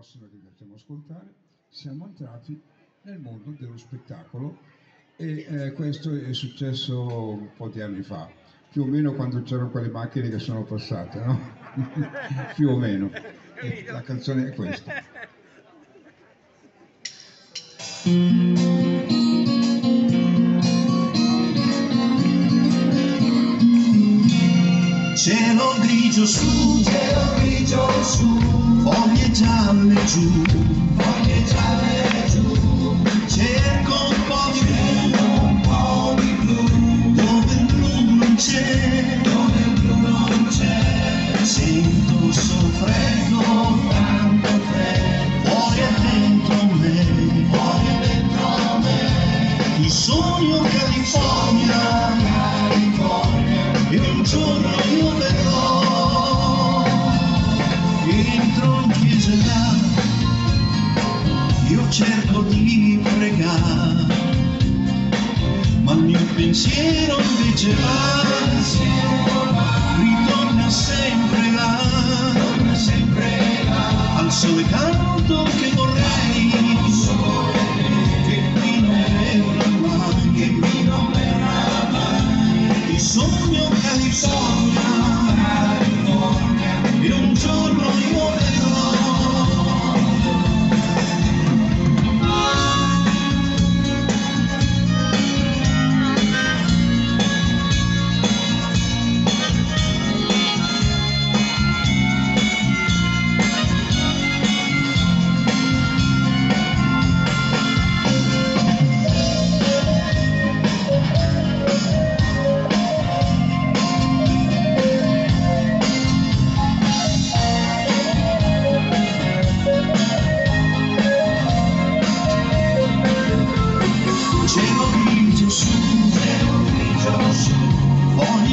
prossima che facciamo ascoltare, siamo entrati nel mondo dello spettacolo e eh, questo è successo un po' di anni fa, più o meno quando c'erano quelle macchine che sono passate, no? più o meno. E la canzone è questa. Cielo grigio su, cielo grigio su, gialle giù, foglie gialle giù, cerco un po' di blu, un po' di blu, dove il blu non c'è, dove il blu non c'è, sento sul freddo, tanto freddo, fuori dentro me, fuori dentro me, il sogno California, California, e un giorno io verrò, entro in chiesa là, io cerco di pregare, ma il mio pensiero invece va, ritorna sempre là, al sole canto che vorrei,